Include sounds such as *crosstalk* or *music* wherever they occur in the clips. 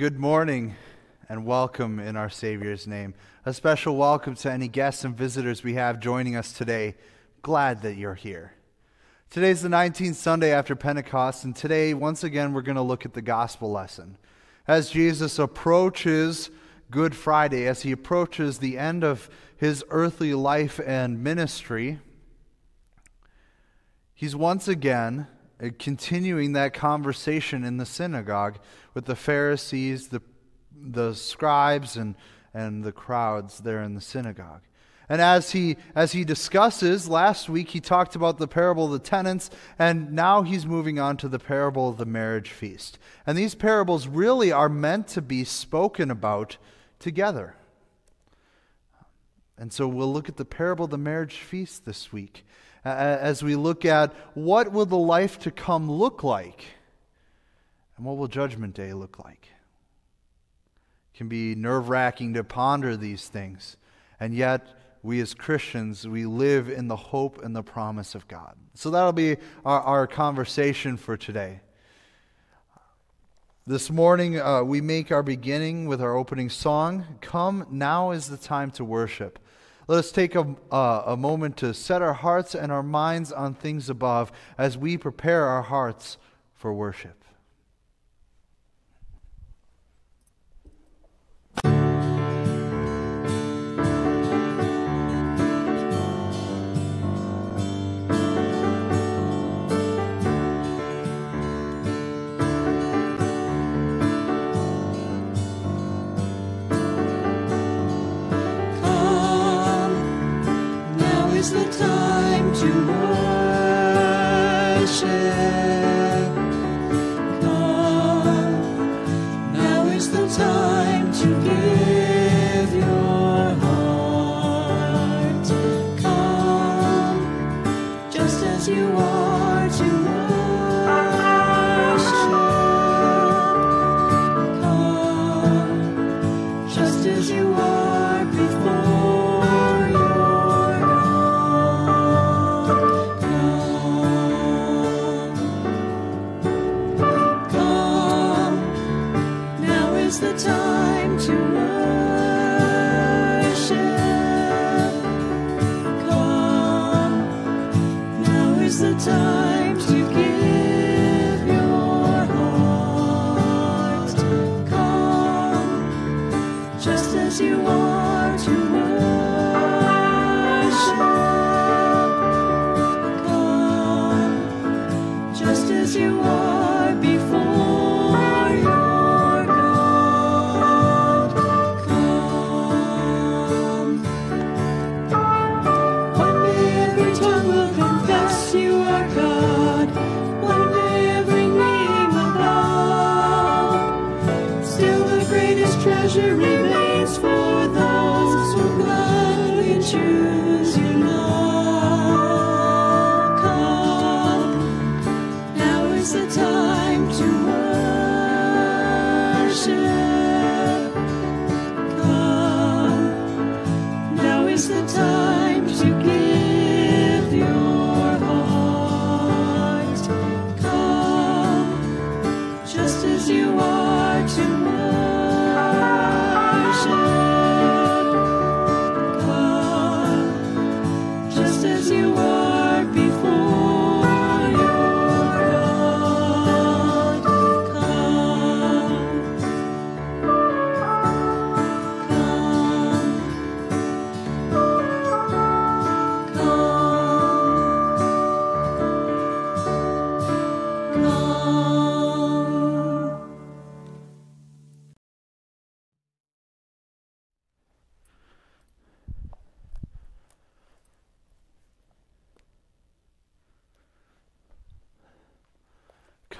Good morning and welcome in our Savior's name. A special welcome to any guests and visitors we have joining us today. Glad that you're here. Today's the 19th Sunday after Pentecost, and today, once again, we're going to look at the gospel lesson. As Jesus approaches Good Friday, as he approaches the end of his earthly life and ministry, he's once again Uh, continuing that conversation in the synagogue with the Pharisees, the, the scribes, and, and the crowds there in the synagogue. And as he, as he discusses, last week he talked about the parable of the tenants, and now he's moving on to the parable of the marriage feast. And these parables really are meant to be spoken about together. And so we'll look at the parable of the marriage feast this week as we look at what will the life to come look like and what will judgment day look like. It can be nerve-wracking to ponder these things, and yet we as Christians, we live in the hope and the promise of God. So that'll be our, our conversation for today. This morning, uh, we make our beginning with our opening song Come, now is the time to worship. Let us take a, uh, a moment to set our hearts and our minds on things above as we prepare our hearts for worship. as you are to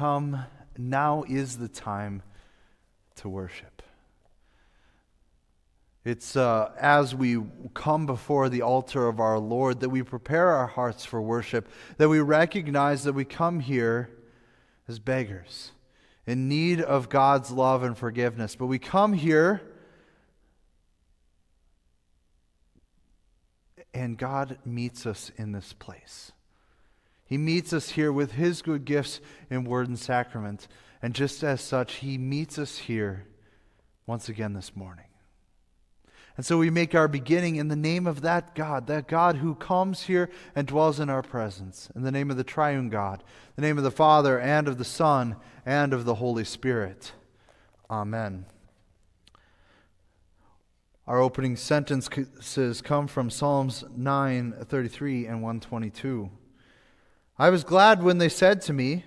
come, now is the time to worship. It's uh, as we come before the altar of our Lord that we prepare our hearts for worship, that we recognize that we come here as beggars in need of God's love and forgiveness. But we come here and God meets us in this place. He meets us here with his good gifts in word and sacrament. And just as such, he meets us here once again this morning. And so we make our beginning in the name of that God, that God who comes here and dwells in our presence, in the name of the triune God, the name of the Father and of the Son and of the Holy Spirit. Amen. Our opening sentences come from Psalms 9:33 and 122. I was glad when they said to me,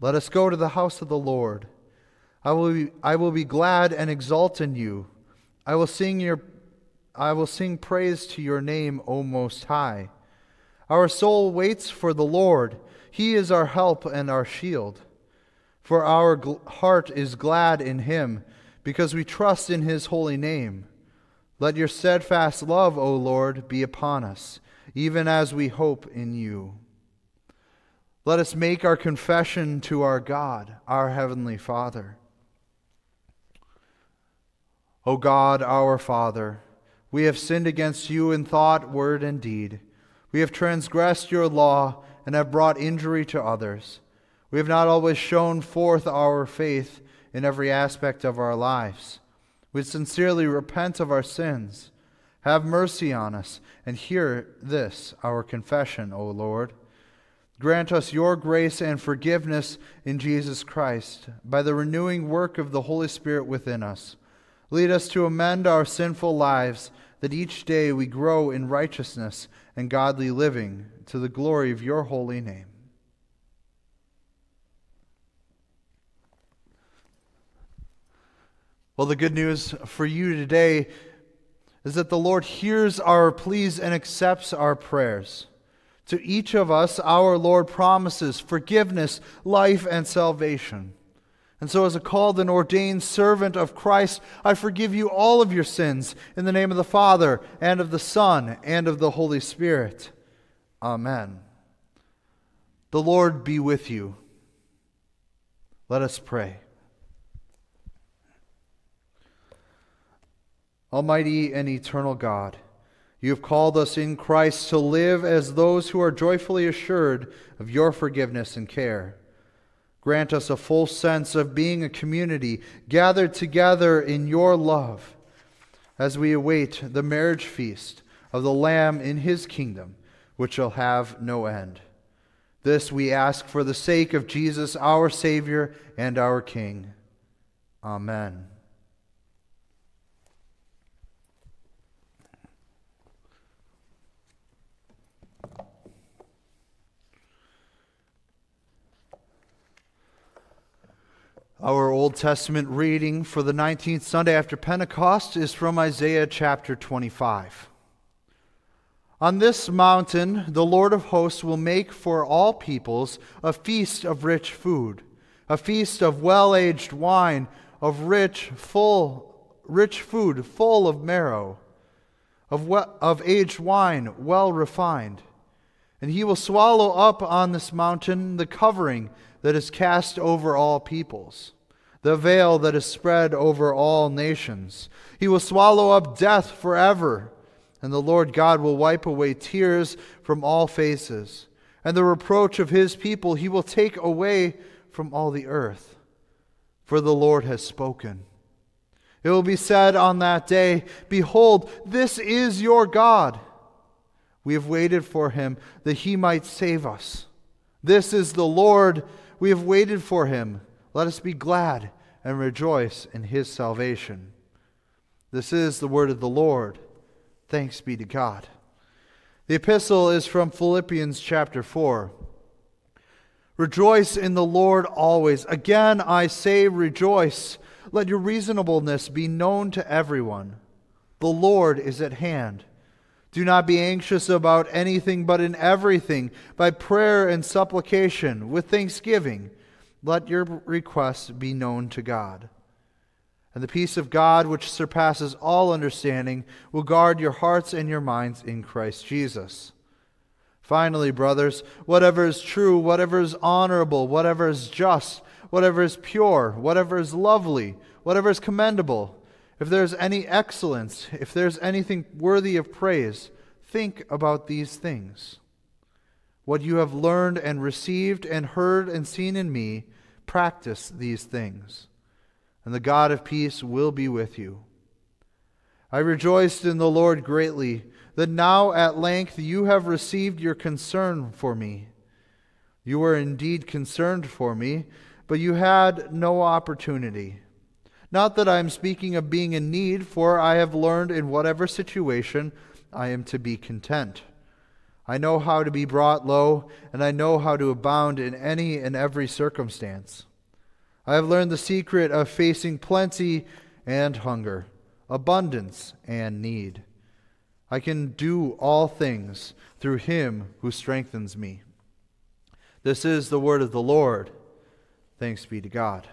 "Let us go to the house of the Lord." I will be, I will be glad and exult in you. I will sing your I will sing praise to your name, O Most High. Our soul waits for the Lord. He is our help and our shield. For our gl- heart is glad in him, because we trust in his holy name. Let your steadfast love, O Lord, be upon us, even as we hope in you. Let us make our confession to our God, our heavenly Father. O God, our Father, we have sinned against you in thought, word, and deed. We have transgressed your law and have brought injury to others. We have not always shown forth our faith in every aspect of our lives. We sincerely repent of our sins. Have mercy on us and hear this, our confession, O Lord. Grant us your grace and forgiveness in Jesus Christ by the renewing work of the Holy Spirit within us. Lead us to amend our sinful lives that each day we grow in righteousness and godly living to the glory of your holy name. Well, the good news for you today is that the Lord hears our pleas and accepts our prayers. To each of us, our Lord promises forgiveness, life, and salvation. And so, as a called and ordained servant of Christ, I forgive you all of your sins in the name of the Father, and of the Son, and of the Holy Spirit. Amen. The Lord be with you. Let us pray. Almighty and eternal God, you have called us in Christ to live as those who are joyfully assured of your forgiveness and care. Grant us a full sense of being a community gathered together in your love as we await the marriage feast of the Lamb in his kingdom, which shall have no end. This we ask for the sake of Jesus, our Savior and our King. Amen. Our Old Testament reading for the 19th Sunday after Pentecost is from Isaiah chapter 25. On this mountain, the Lord of hosts will make for all peoples a feast of rich food, a feast of well aged wine, of rich, full, rich food full of marrow, of, we- of aged wine well refined. And he will swallow up on this mountain the covering that is cast over all peoples, the veil that is spread over all nations. He will swallow up death forever, and the Lord God will wipe away tears from all faces, and the reproach of his people he will take away from all the earth. For the Lord has spoken. It will be said on that day, Behold, this is your God. We have waited for him that he might save us. This is the Lord. We have waited for him. Let us be glad and rejoice in his salvation. This is the word of the Lord. Thanks be to God. The epistle is from Philippians chapter 4. Rejoice in the Lord always. Again, I say, rejoice. Let your reasonableness be known to everyone. The Lord is at hand. Do not be anxious about anything, but in everything, by prayer and supplication, with thanksgiving, let your requests be known to God. And the peace of God, which surpasses all understanding, will guard your hearts and your minds in Christ Jesus. Finally, brothers, whatever is true, whatever is honorable, whatever is just, whatever is pure, whatever is lovely, whatever is commendable, if there's any excellence, if there's anything worthy of praise, think about these things. What you have learned and received and heard and seen in me, practice these things. and the God of peace will be with you. I rejoiced in the Lord greatly that now at length you have received your concern for me. You were indeed concerned for me, but you had no opportunity. Not that I am speaking of being in need, for I have learned in whatever situation I am to be content. I know how to be brought low, and I know how to abound in any and every circumstance. I have learned the secret of facing plenty and hunger, abundance and need. I can do all things through him who strengthens me. This is the word of the Lord. Thanks be to God.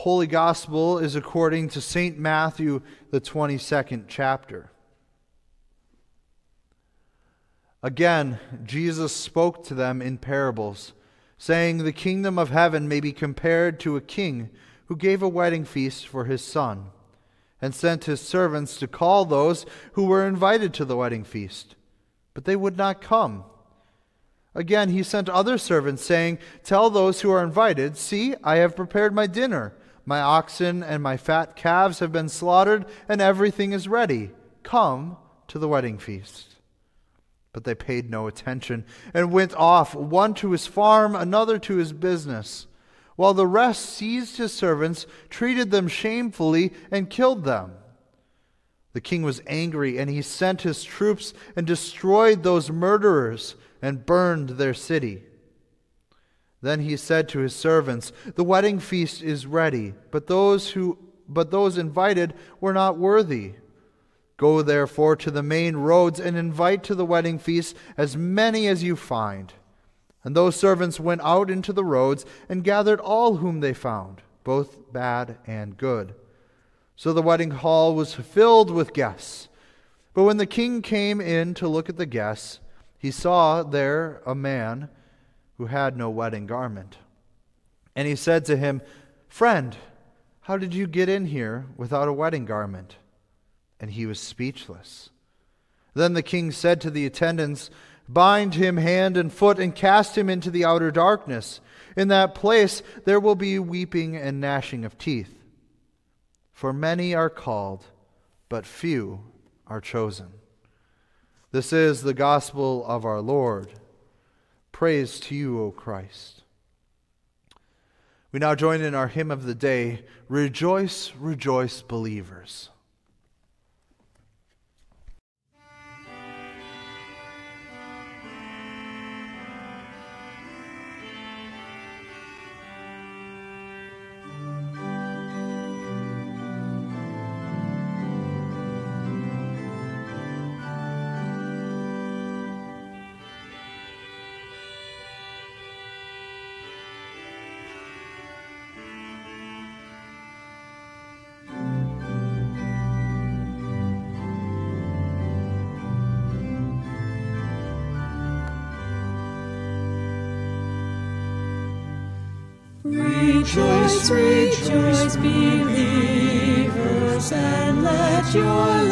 Holy Gospel is according to St. Matthew, the 22nd chapter. Again, Jesus spoke to them in parables, saying, The kingdom of heaven may be compared to a king who gave a wedding feast for his son, and sent his servants to call those who were invited to the wedding feast. But they would not come. Again, he sent other servants, saying, Tell those who are invited, See, I have prepared my dinner. My oxen and my fat calves have been slaughtered, and everything is ready. Come to the wedding feast. But they paid no attention and went off, one to his farm, another to his business, while the rest seized his servants, treated them shamefully, and killed them. The king was angry, and he sent his troops and destroyed those murderers and burned their city. Then he said to his servants, The wedding feast is ready, but those who but those invited were not worthy. Go therefore to the main roads and invite to the wedding feast as many as you find. And those servants went out into the roads and gathered all whom they found, both bad and good. So the wedding hall was filled with guests. But when the king came in to look at the guests, he saw there a man who had no wedding garment. And he said to him, Friend, how did you get in here without a wedding garment? And he was speechless. Then the king said to the attendants, Bind him hand and foot and cast him into the outer darkness. In that place there will be weeping and gnashing of teeth. For many are called, but few are chosen. This is the gospel of our Lord. Praise to you, O Christ. We now join in our hymn of the day Rejoice, Rejoice, Believers. Rejoice, rejoice, believers, and let your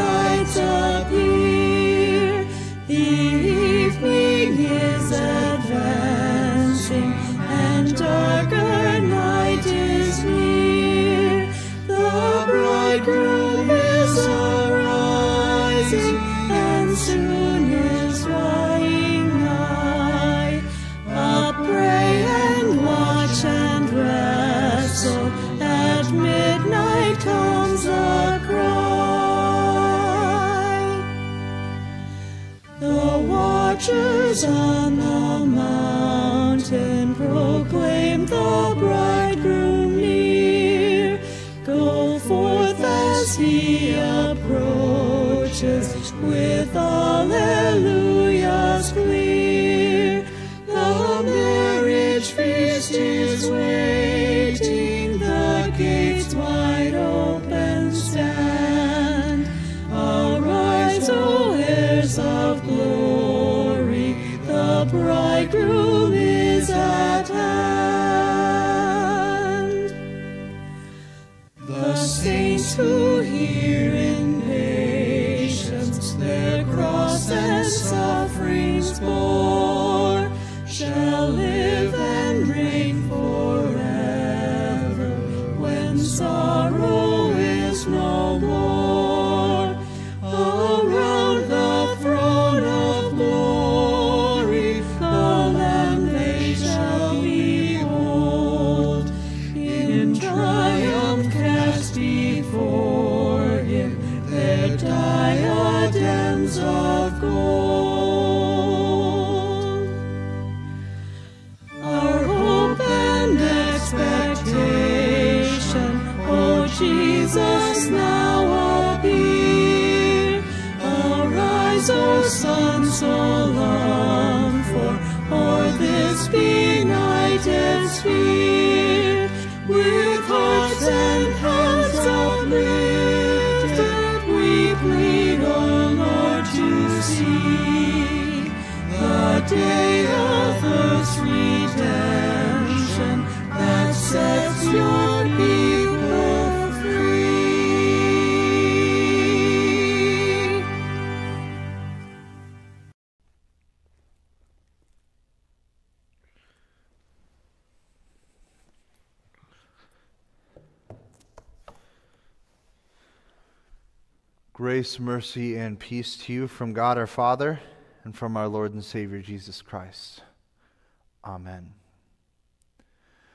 Grace, mercy, and peace to you from God our Father and from our Lord and Savior Jesus Christ. Amen.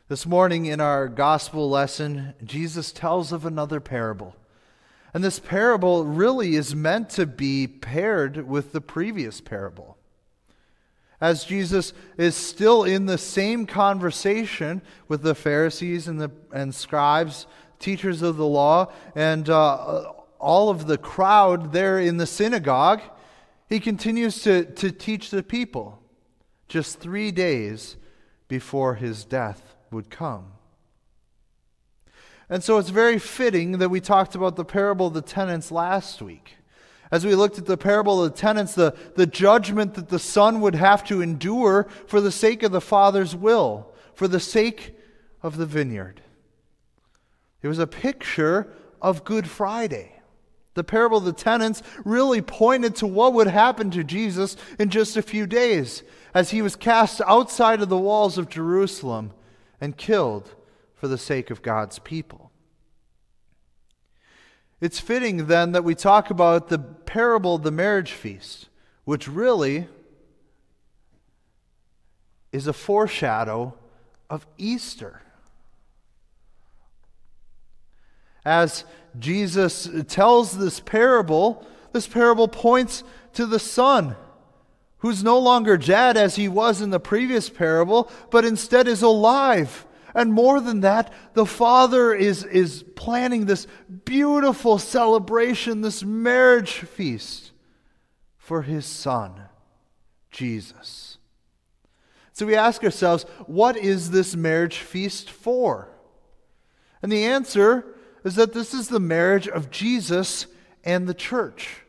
This morning in our gospel lesson, Jesus tells of another parable. And this parable really is meant to be paired with the previous parable. As Jesus is still in the same conversation with the Pharisees and, the, and scribes, teachers of the law, and uh, all of the crowd there in the synagogue, he continues to, to teach the people just three days before his death would come. And so it's very fitting that we talked about the parable of the tenants last week. As we looked at the parable of the tenants, the, the judgment that the son would have to endure for the sake of the father's will, for the sake of the vineyard. It was a picture of Good Friday. The parable of the tenants really pointed to what would happen to Jesus in just a few days as he was cast outside of the walls of Jerusalem and killed for the sake of God's people. It's fitting then that we talk about the parable of the marriage feast, which really is a foreshadow of Easter. As Jesus tells this parable, this parable points to the Son, who's no longer dead as he was in the previous parable, but instead is alive. And more than that, the Father is, is planning this beautiful celebration, this marriage feast for his Son, Jesus. So we ask ourselves, what is this marriage feast for? And the answer is that this is the marriage of Jesus and the church.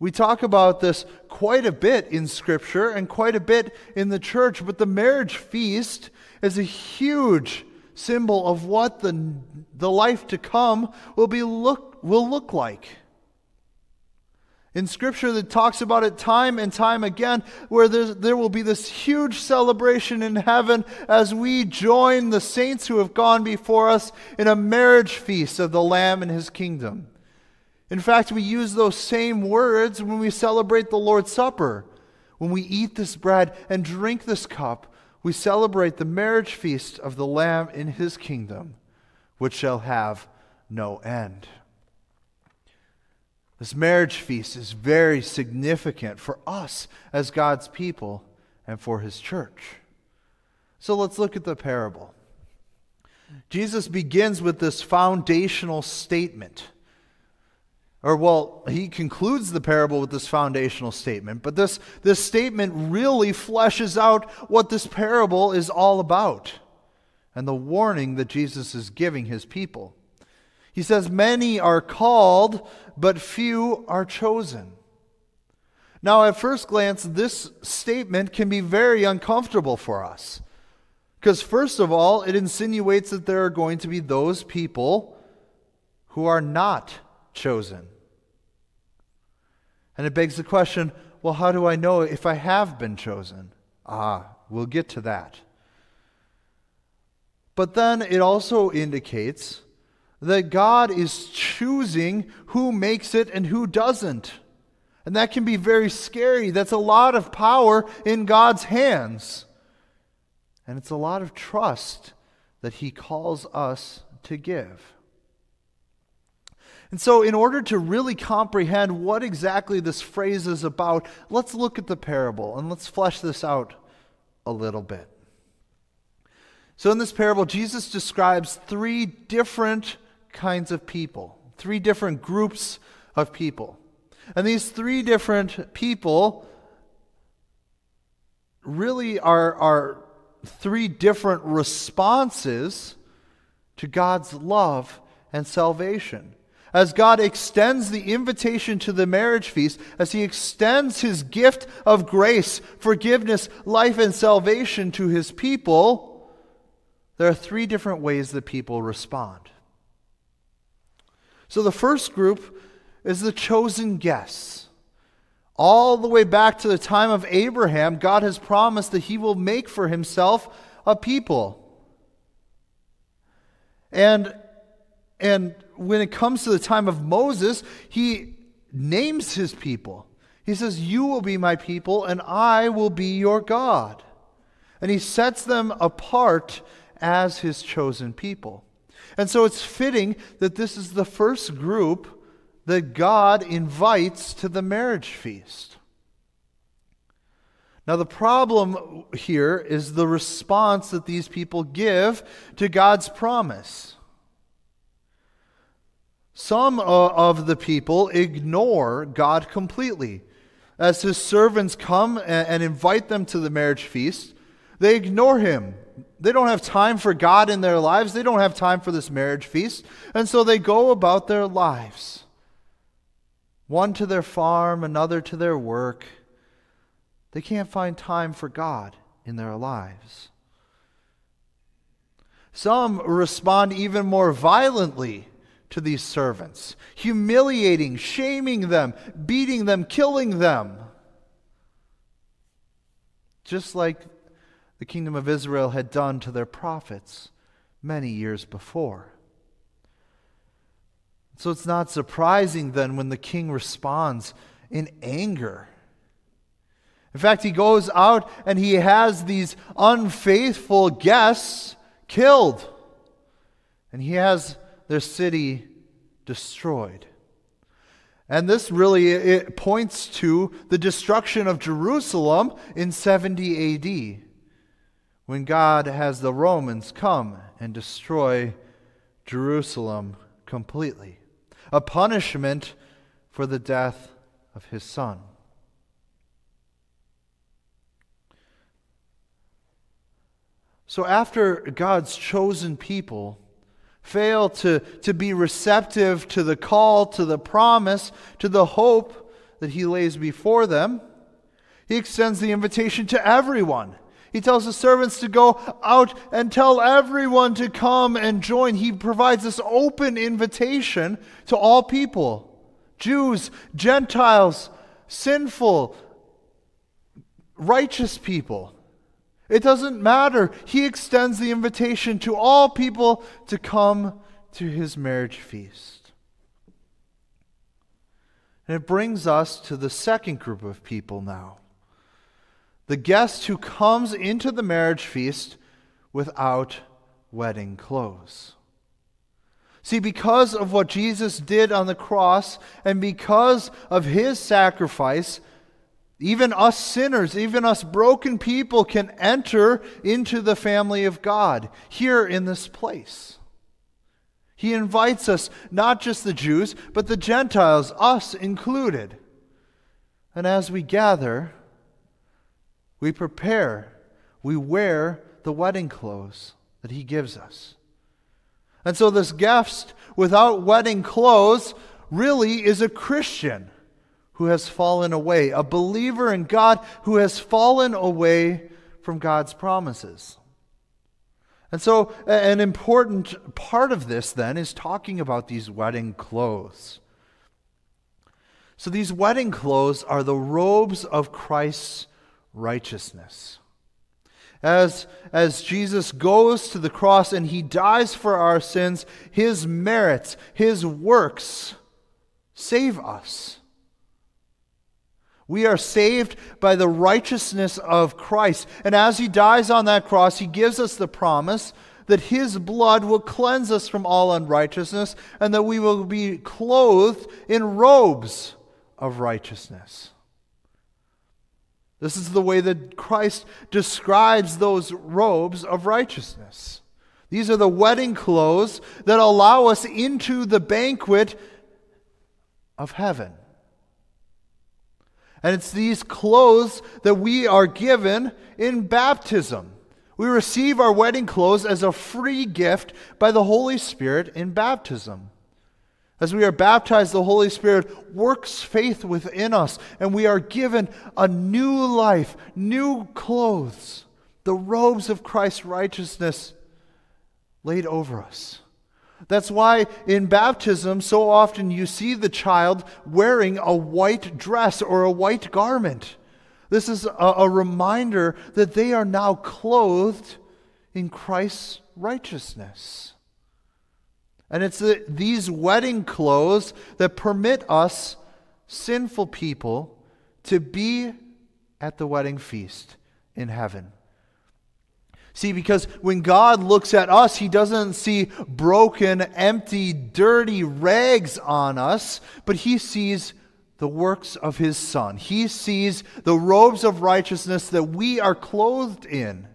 We talk about this quite a bit in Scripture and quite a bit in the church, but the marriage feast is a huge symbol of what the, the life to come will, be look, will look like. In Scripture, that talks about it time and time again, where there will be this huge celebration in heaven as we join the saints who have gone before us in a marriage feast of the Lamb and his kingdom. In fact, we use those same words when we celebrate the Lord's Supper. When we eat this bread and drink this cup, we celebrate the marriage feast of the Lamb in his kingdom, which shall have no end. This marriage feast is very significant for us as God's people and for his church. So let's look at the parable. Jesus begins with this foundational statement. Or, well, he concludes the parable with this foundational statement, but this, this statement really fleshes out what this parable is all about and the warning that Jesus is giving his people. He says, Many are called, but few are chosen. Now, at first glance, this statement can be very uncomfortable for us. Because, first of all, it insinuates that there are going to be those people who are not chosen. And it begs the question well, how do I know if I have been chosen? Ah, we'll get to that. But then it also indicates that God is choosing who makes it and who doesn't. And that can be very scary. That's a lot of power in God's hands. And it's a lot of trust that He calls us to give. And so, in order to really comprehend what exactly this phrase is about, let's look at the parable and let's flesh this out a little bit. So, in this parable, Jesus describes three different kinds of people, three different groups of people. And these three different people really are, are three different responses to God's love and salvation as God extends the invitation to the marriage feast, as He extends His gift of grace, forgiveness, life, and salvation to His people, there are three different ways that people respond. So the first group is the chosen guests. All the way back to the time of Abraham, God has promised that He will make for Himself a people. And, and when it comes to the time of Moses, he names his people. He says, You will be my people, and I will be your God. And he sets them apart as his chosen people. And so it's fitting that this is the first group that God invites to the marriage feast. Now, the problem here is the response that these people give to God's promise. Some uh, of the people ignore God completely. As his servants come and invite them to the marriage feast, they ignore him. They don't have time for God in their lives. They don't have time for this marriage feast. And so they go about their lives. One to their farm, another to their work. They can't find time for God in their lives. Some respond even more violently to these servants, humiliating, shaming them, beating them, killing them. Just like the kingdom of Israel had done to their prophets many years before. So it's not surprising then when the king responds in anger. In fact, he goes out and he has these unfaithful guests killed. and he has their city destroyed. And this really it points to the destruction of Jerusalem in 70 AD when God has the Romans come and destroy Jerusalem completely. A punishment for the death of his son. So, after God's chosen people fail to, to be receptive to the call, to the promise, to the hope that He lays before them, He extends the invitation to everyone. He tells the servants to go out and tell everyone to come and join. He provides this open invitation to all people Jews, Gentiles, sinful, righteous people. It doesn't matter. He extends the invitation to all people to come to his marriage feast. And it brings us to the second group of people now the guest who comes into the marriage feast without wedding clothes. See, because of what Jesus did on the cross and because of his sacrifice, even us sinners, even us broken people, can enter into the family of God here in this place. He invites us, not just the Jews, but the Gentiles, us included. And as we gather, we prepare, we wear the wedding clothes that He gives us. And so, this guest without wedding clothes really is a Christian who has fallen away, a believer in God who has fallen away from God's promises. And so, an important part of this then is talking about these wedding clothes. So, these wedding clothes are the robes of Christ's righteousness. As, as Jesus goes to the cross and he dies for our sins, his merits, his works save us. We are saved by the righteousness of Christ. And as he dies on that cross, he gives us the promise that his blood will cleanse us from all unrighteousness and that we will be clothed in robes of righteousness. This is the way that Christ describes those robes of righteousness. These are the wedding clothes that allow us into the banquet of heaven. And it's these clothes that we are given in baptism. We receive our wedding clothes as a free gift by the Holy Spirit in baptism. As we are baptized, the Holy Spirit works faith within us, and we are given a new life, new clothes, the robes of Christ's righteousness laid over us. That's why in baptism, so often you see the child wearing a white dress or a white garment. This is a, a, reminder that they are now clothed in Christ's righteousness. And it's the, these wedding clothes that permit us, sinful people, to be at the wedding feast in heaven. See, because when God looks at us, He doesn't see broken, empty, dirty rags on us, but He sees the works of His Son. He sees the robes of righteousness that we are clothed in.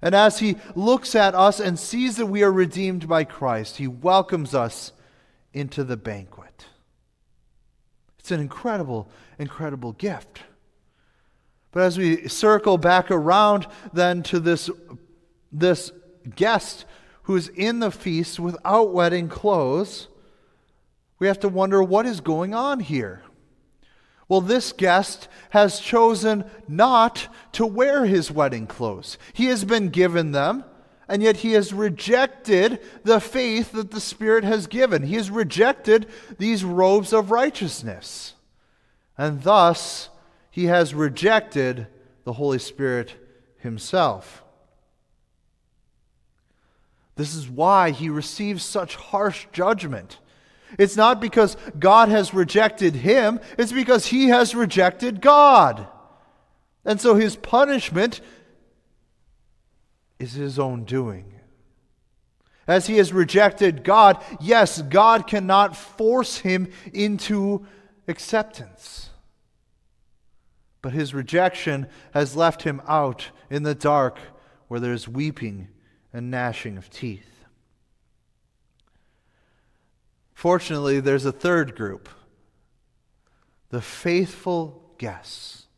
And as He looks at us and sees that we are redeemed by Christ, He welcomes us into the banquet. It's an incredible, incredible gift. But as we circle back around then to this, this guest who's in the feast without wedding clothes, we have to wonder what is going on here. Well, this guest has chosen not to wear his wedding clothes. He has been given them, and yet he has rejected the faith that the Spirit has given. He has rejected these robes of righteousness. And thus, he has rejected the Holy Spirit himself. This is why he receives such harsh judgment. It's not because God has rejected him, it's because he has rejected God. And so his punishment is his own doing. As he has rejected God, yes, God cannot force him into acceptance. But his rejection has left him out in the dark where there's weeping and gnashing of teeth. Fortunately, there's a third group the faithful guests.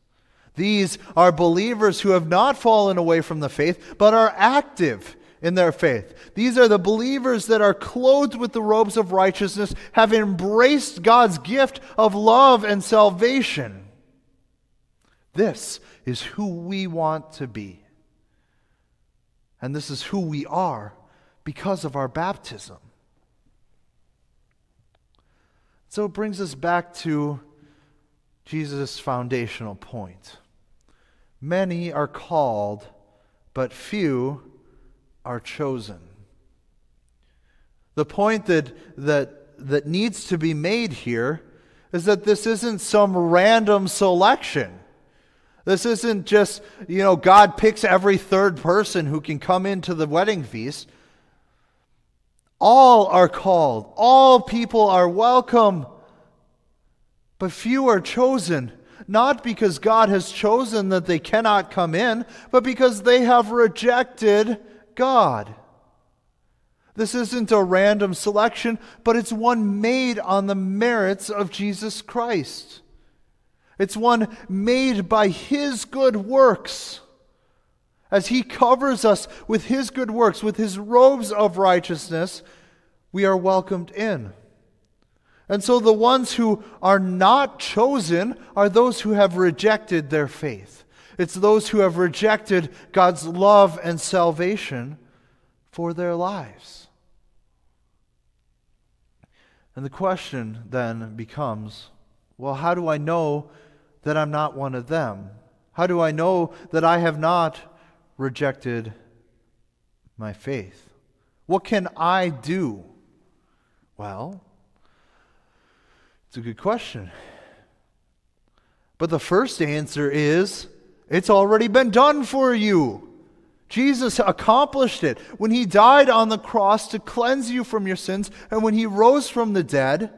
These are believers who have not fallen away from the faith, but are active in their faith. These are the believers that are clothed with the robes of righteousness, have embraced God's gift of love and salvation. This is who we want to be. And this is who we are because of our baptism. So it brings us back to Jesus' foundational point. Many are called, but few are chosen. The point that, that, that needs to be made here is that this isn't some random selection. This isn't just, you know, God picks every third person who can come into the wedding feast. All are called, all people are welcome, but few are chosen. Not because God has chosen that they cannot come in, but because they have rejected God. This isn't a random selection, but it's one made on the merits of Jesus Christ. It's one made by His good works. As He covers us with His good works, with His robes of righteousness, we are welcomed in. And so the ones who are not chosen are those who have rejected their faith. It's those who have rejected God's love and salvation for their lives. And the question then becomes well, how do I know that I'm not one of them? How do I know that I have not rejected my faith? What can I do? Well, it's a good question. But the first answer is it's already been done for you. Jesus accomplished it when he died on the cross to cleanse you from your sins, and when he rose from the dead,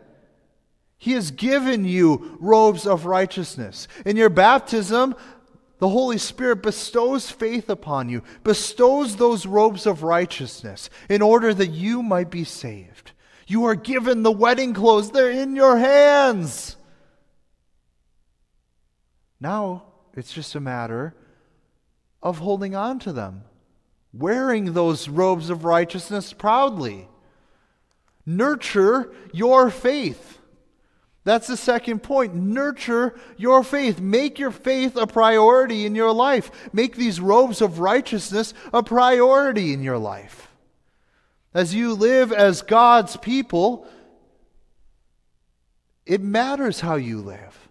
he has given you robes of righteousness. In your baptism, the Holy Spirit bestows faith upon you, bestows those robes of righteousness in order that you might be saved. You are given the wedding clothes, they're in your hands. Now it's just a matter of holding on to them, wearing those robes of righteousness proudly. Nurture your faith. That's the second point. Nurture your faith. Make your faith a priority in your life. Make these robes of righteousness a priority in your life. As you live as God's people, it matters how you live.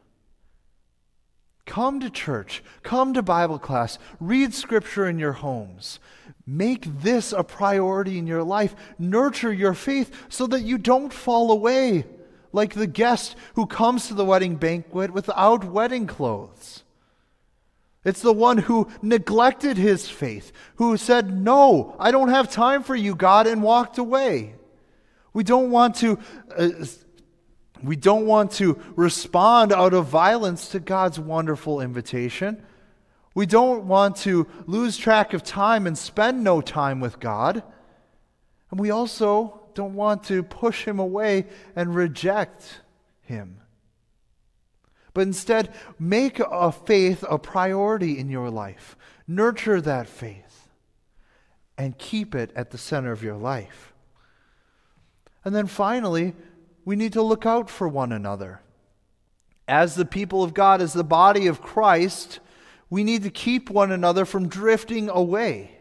Come to church, come to Bible class, read scripture in your homes. Make this a priority in your life. Nurture your faith so that you don't fall away like the guest who comes to the wedding banquet without wedding clothes. It's the one who neglected his faith, who said, No, I don't have time for you, God, and walked away. We don't want to uh, we don't want to respond out of violence to God's wonderful invitation. We don't want to lose track of time and spend no time with God. And we also don't want to push Him away and reject Him. But instead, make a faith a priority in your life. Nurture that faith and keep it at the center of your life. And then finally, we need to look out for one another. As the people of God, as the body of Christ, we need to keep one another from drifting away.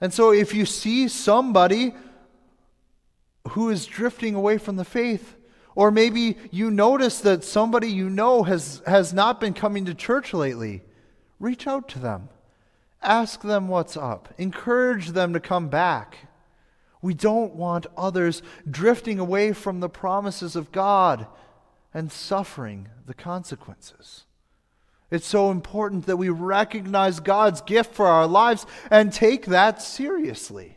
And so if you see somebody who is drifting away from the faith, or maybe you notice that somebody you know has, has not been coming to church lately, reach out to them. Ask them what's up. Encourage them to come back. We don't want others drifting away from the promises of God and suffering the consequences. It's so important that we recognize God's gift for our lives and take that seriously.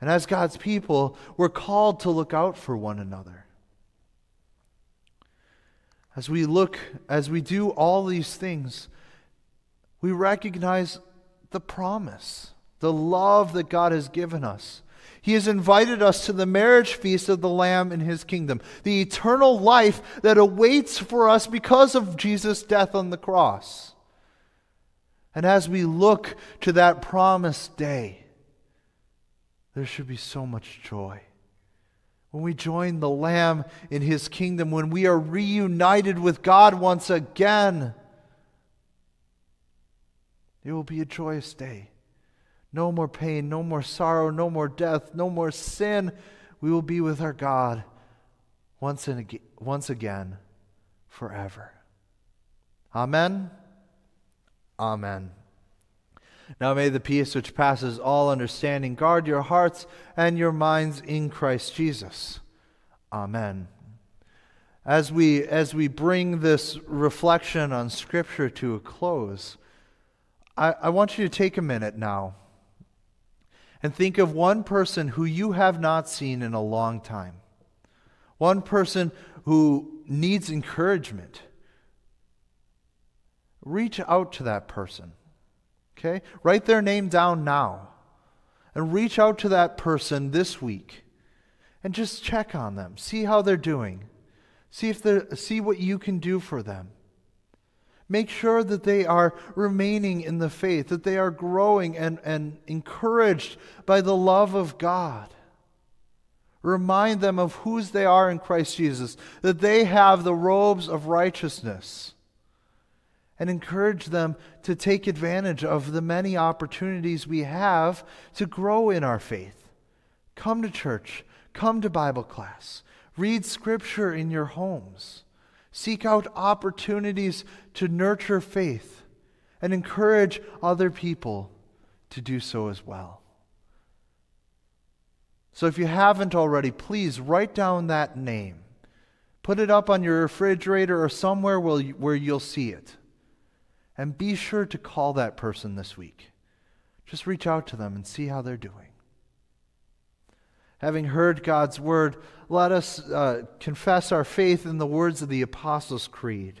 And as God's people, we're called to look out for one another. As we look, as we do all these things, we recognize the promise, the love that God has given us. He has invited us to the marriage feast of the Lamb in His kingdom, the eternal life that awaits for us because of Jesus' death on the cross. And as we look to that promised day, there should be so much joy. When we join the Lamb in His kingdom, when we are reunited with God once again, it will be a joyous day. No more pain, no more sorrow, no more death, no more sin. We will be with our God once, and again, once again forever. Amen. Amen. Now may the peace which passes all understanding guard your hearts and your minds in Christ Jesus. Amen. As we, as we bring this reflection on Scripture to a close, I, I want you to take a minute now and think of one person who you have not seen in a long time. One person who needs encouragement. Reach out to that person. Okay? Write their name down now. And reach out to that person this week and just check on them. See how they're doing. See if they see what you can do for them. Make sure that they are remaining in the faith, that they are growing and, and encouraged by the love of God. Remind them of whose they are in Christ Jesus, that they have the robes of righteousness and encourage them to take advantage of the many opportunities we have to grow in our faith. Come to church, come to Bible class, read scripture in your homes, seek out opportunities to nurture faith, and encourage other people to do so as well. So if you haven't already, please write down that name. Put it up on your refrigerator or somewhere where you'll see it. And be sure to call that person this week. Just reach out to them and see how they're doing. Having heard God's word, let us uh, confess our faith in the words of the Apostles' Creed.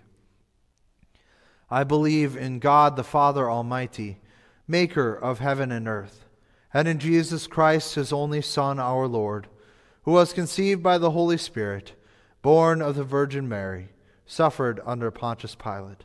I believe in God the Father Almighty, maker of heaven and earth, and in Jesus Christ, his only Son, our Lord, who was conceived by the Holy Spirit, born of the Virgin Mary, suffered under Pontius Pilate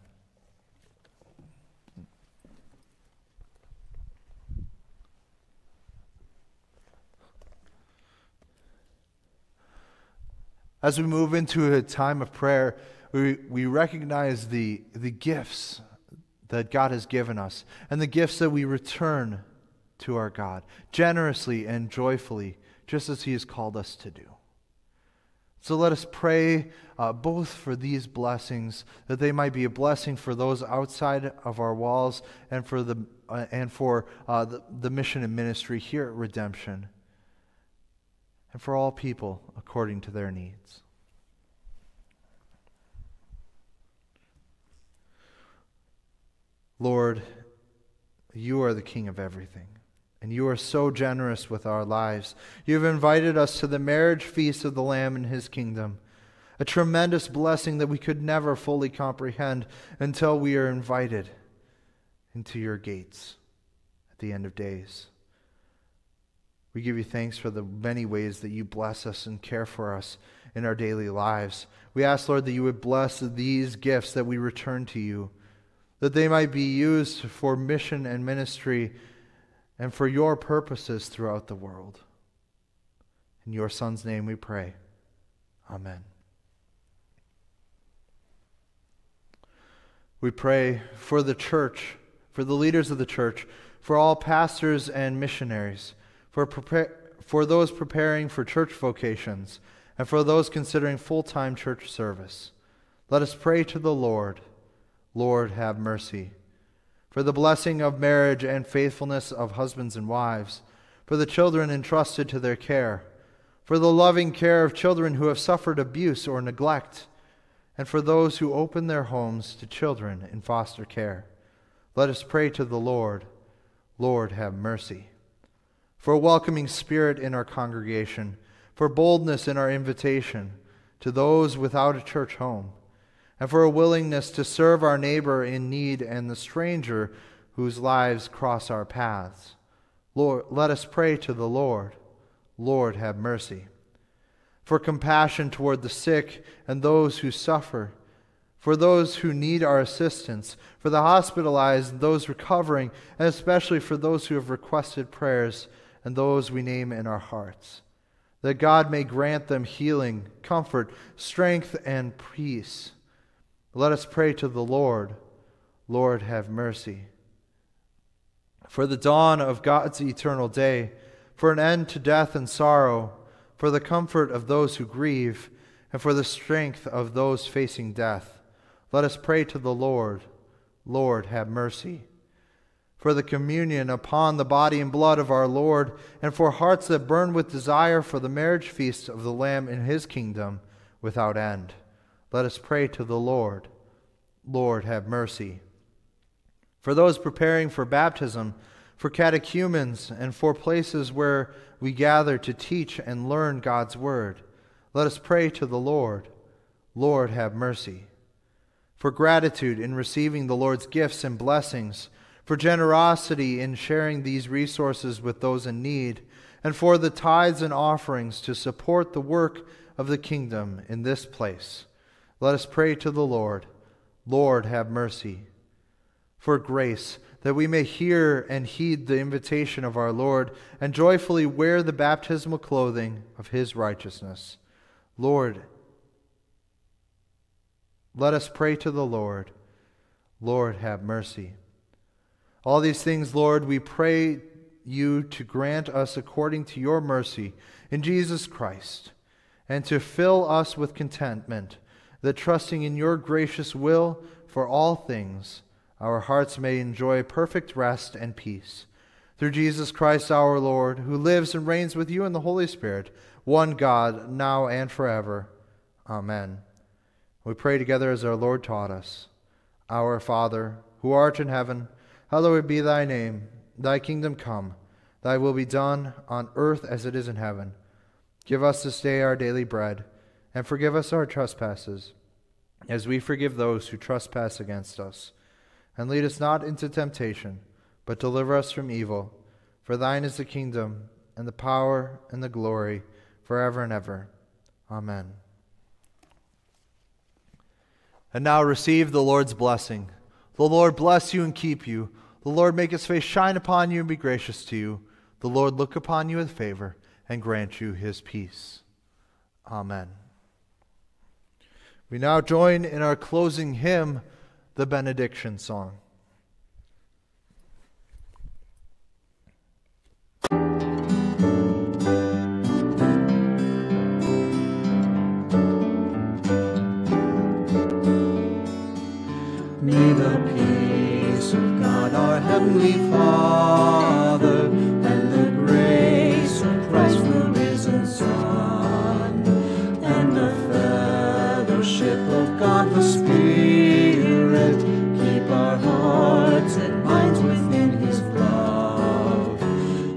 As we move into a time of prayer, we, we recognize the, the gifts that God has given us and the gifts that we return to our God generously and joyfully, just as He has called us to do. So let us pray uh, both for these blessings, that they might be a blessing for those outside of our walls and for, the, uh, and for uh, the, the mission and ministry here at Redemption and for all people according to their needs. Lord, you are the King of everything, and you are so generous with our lives. You have invited us to the marriage feast of the Lamb in his kingdom, a tremendous blessing that we could never fully comprehend until we are invited into your gates at the end of days. We give you thanks for the many ways that you bless us and care for us in our daily lives. We ask, Lord, that you would bless these gifts that we return to you, that they might be used for mission and ministry and for your purposes throughout the world. In your Son's name we pray. Amen. We pray for the church, for the leaders of the church, for all pastors and missionaries for, for those preparing for church vocations, and for those considering full time church service. Let us pray to the Lord. Lord, have mercy. For the blessing of marriage and faithfulness of husbands and wives, for the children entrusted to their care, for the loving care of children who have suffered abuse or neglect, and for those who open their homes to children in foster care. Let us pray to the Lord. Lord, have mercy. For a welcoming spirit in our congregation, for boldness in our invitation to those without a church home, and for a willingness to serve our neighbor in need and the stranger whose lives cross our paths. Lord, let us pray to the Lord. Lord, have mercy. For compassion toward the sick and those who suffer for those who need our assistance, for the hospitalized, and those recovering, and especially for those who have requested prayers and those we name in our hearts. That God may grant them healing, comfort, strength, and peace. Let us pray to the Lord. Lord, have mercy. For the dawn of God's eternal day, for an end to death and sorrow, for the comfort of those who grieve, and for the strength of those facing death let us pray to the Lord. Lord, have mercy. For the communion upon the body and blood of our Lord, and for hearts that burn with desire for the marriage feast of the Lamb in his kingdom without end. Let us pray to the Lord. Lord, have mercy. For those preparing for baptism, for catechumens, and for places where we gather to teach and learn God's word, let us pray to the Lord. Lord, have mercy for gratitude in receiving the Lord's gifts and blessings, for generosity in sharing these resources with those in need, and for the tithes and offerings to support the work of the kingdom in this place. Let us pray to the Lord. Lord, have mercy. For grace, that we may hear and heed the invitation of our Lord and joyfully wear the baptismal clothing of his righteousness. Lord, let us pray to the Lord. Lord, have mercy. All these things, Lord, we pray you to grant us according to your mercy in Jesus Christ, and to fill us with contentment, that trusting in your gracious will for all things, our hearts may enjoy perfect rest and peace. Through Jesus Christ our Lord, who lives and reigns with you in the Holy Spirit, one God, now and forever. Amen. We pray together as our Lord taught us Our Father, who art in heaven, hallowed be thy name. Thy kingdom come, thy will be done on earth as it is in heaven. Give us this day our daily bread, and forgive us our trespasses, as we forgive those who trespass against us. And lead us not into temptation, but deliver us from evil. For thine is the kingdom, and the power, and the glory, forever and ever. Amen. And now receive the Lord's blessing. The Lord bless you and keep you. The Lord make his face shine upon you and be gracious to you. The Lord look upon you with favor and grant you his peace. Amen. We now join in our closing hymn, the benediction song. May the Heavenly Father and the grace of Christ the risen Son and the fellowship of God the Spirit keep our hearts and minds within His love.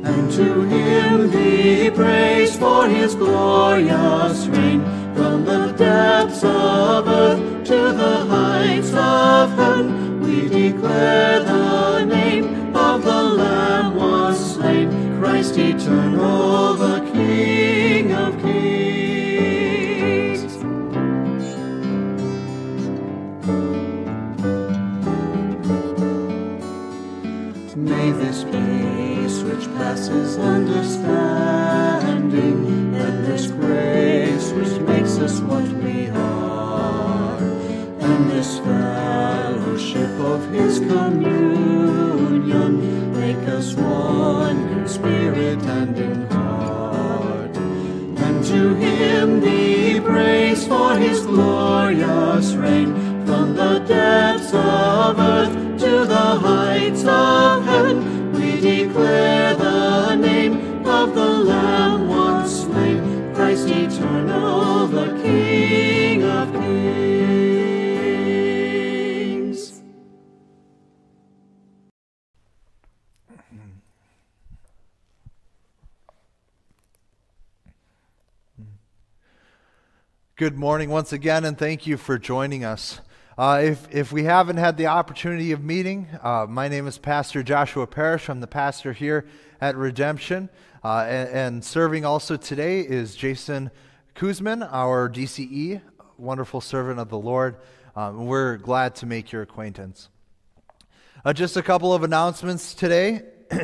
And to Him be praise for His glorious reign from the depths of earth to the heights of heaven. We declare the eternal, the King of kings. May this peace which passes understanding and this grace which makes us what we are and this fellowship of his communion reign. From the depths of earth to the heights of heaven, we declare the name of the Lamb once slain, Christ eternal, the King Good morning once again, and thank you for joining us. Uh, if, if we haven't had the opportunity of meeting, uh, my name is Pastor Joshua Parrish. I'm the pastor here at Redemption. Uh, and, and, serving also today is Jason Kuzman, our DCE, wonderful servant of the Lord. Um, we're glad to make your acquaintance. Uh, just a couple of announcements today. *coughs*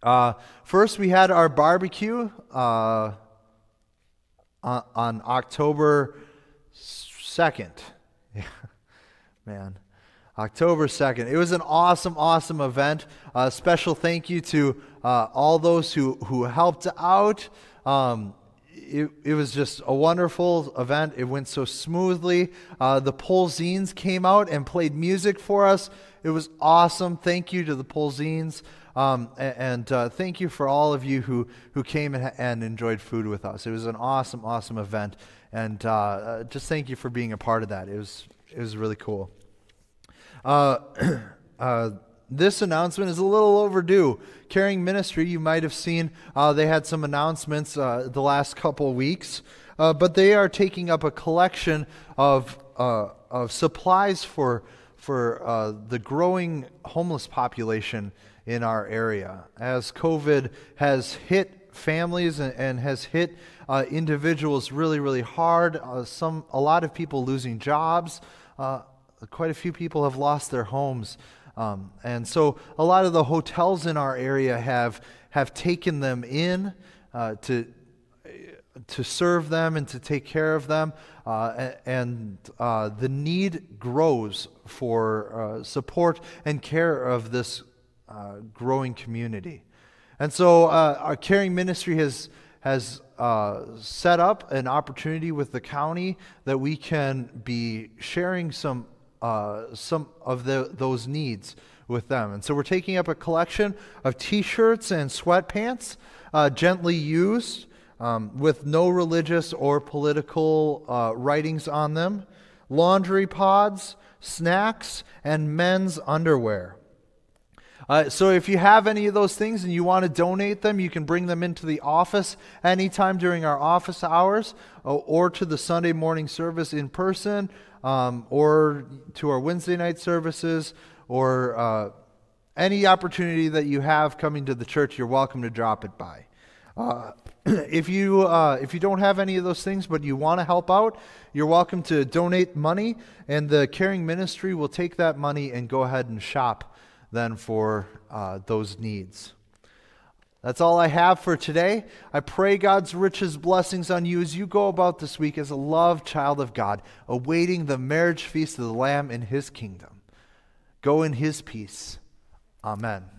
Uh, first, we had our barbecue uh, on, on October 2nd. *laughs* Man. October 2nd. It was an awesome, awesome event. A special thank you to uh, all those who, who helped out. Um, it, it was just a wonderful event. It went so smoothly. Uh, the Polzines came out and played music for us. It was awesome. Thank you to the Polzines. Um, and, uh, thank you for all of you who, who came and, and, enjoyed food with us. It was an awesome, awesome event. And uh, uh, just thank you for being a part of that. It was, it was really cool. Uh, *clears throat* uh, this announcement is a little overdue. Caring Ministry, you might have seen, uh, they had some announcements the last couple weeks, but they are taking up a collection of, of supplies for, for the growing homeless population in our area. As COVID has hit families and, and has hit uh, individuals really, really hard, uh, some, a lot of people losing jobs, uh, quite a few people have lost their homes. Um, and so a lot of the hotels in our area have, have taken them in uh, to, to serve them and to take care of them. Uh, and uh, the need grows for uh, support and care of this uh, growing community. And so uh, our caring ministry has, has uh, set up an opportunity with the county that we can be sharing some, uh, some of the, those needs with them. And so we're taking up a collection of t shirts and sweatpants, uh, gently used, um, with no religious or political uh, writings on them, laundry pods, snacks, and men's underwear. Uh, so if you have any of those things and you want to donate them, you can bring them into the office anytime during our office hours uh, or to the Sunday morning service in person um, or to our Wednesday night services or uh, any opportunity that you have coming to the church, you're welcome to drop it by. Uh, *clears throat* if you uh, if you don't have any of those things but you want to help out, you're welcome to donate money, and the caring ministry will take that money and go ahead and shop then for uh, those needs. That's all I have for today. I pray God's richest blessings on you as you go about this week as a loved child of God, awaiting the marriage feast of the Lamb in His kingdom. Go in His peace. Amen.